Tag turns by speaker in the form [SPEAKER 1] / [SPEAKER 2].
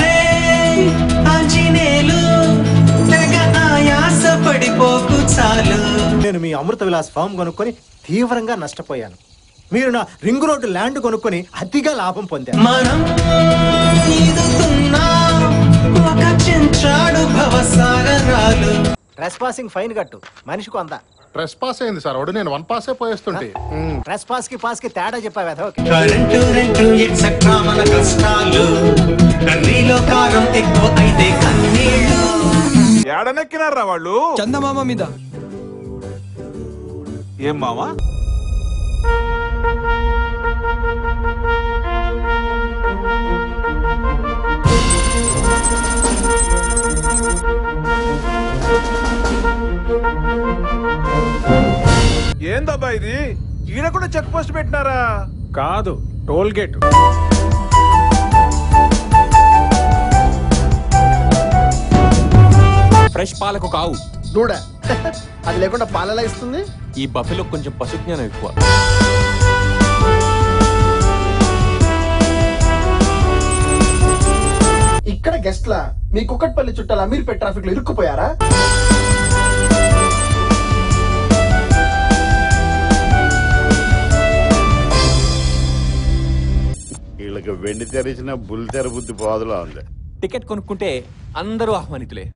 [SPEAKER 1] రే ఆంజనేయులు తెగ ఆయాస పడిపోకు చాలు.
[SPEAKER 2] నేను మీ అమృత విలాస్ ఫామ్ కొనుక్కొని తీవ్రంగా నష్టపోయాను. మీరు నా రింగ్ రోడ్డు ల్యాండ్ కొనుక్కొని అతిగా లాభం పొందారు.
[SPEAKER 1] మనం ఈదుతున్నాం ఒక చెంచాడు భవసాగరాలు.
[SPEAKER 2] ట్రెస్ పాసింగ్ ఫైన్ కట్టు. మనిషికి వంద.
[SPEAKER 3] ప్రెస్ పాస్ అయింది సార్. వాడు నేను వన్ పాసే పోయేస్తుంటే.
[SPEAKER 2] ట్రెస్ పాస్కి పాస్కి తేడా చెప్పావు? ఓకే.
[SPEAKER 1] కరెంటు రెంటు ఎక్సెట్రా మన కష్టాలు. కన్నీలో కారం ఎక్కువ అయితే కన్నీళ్ళు.
[SPEAKER 4] ఏడనెక్కినారా వాళ్ళు?
[SPEAKER 5] చందమామ మీద.
[SPEAKER 4] ఏం మావా? ఏందబ్బా ఇది? ఈడ కూడా చెక్ పోస్ట్ పెట్టినారా?
[SPEAKER 6] కాదు టోల్ గేట్.
[SPEAKER 5] ఫ్రెష్ పాలకు కావు.
[SPEAKER 7] దూడ. అది లేకుండా పాలలా ఇస్తుంది?
[SPEAKER 5] ఈ బఫెలో కొంచెం పశుజ్ఞానం ఎక్కువ.
[SPEAKER 7] ఇక్కడ గెస్ట్లా మీ కుక్కట్పల్లి చుట్టాల అమీర్పేట్ ట్రాఫిక్లో ఇరుక్కుపోయారా?
[SPEAKER 8] వీళ్ళకి వెండి తెరిచిన బుల్లి తెర బుద్ధి పోదులా ఉంది.
[SPEAKER 5] టికెట్ కొనుక్కుంటే అందరూ ఆహ్వానితులే.